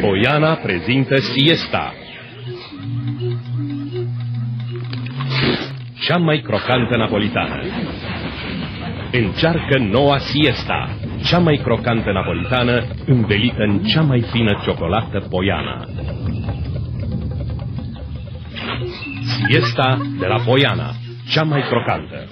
Poiana prezintă siesta. Cea mai crocantă napolitană. Încearcă noua siesta, cea mai crocantă napolitană, îmbelită în cea mai fină ciocolată Poiana. Siesta de la Poiana, cea mai crocantă.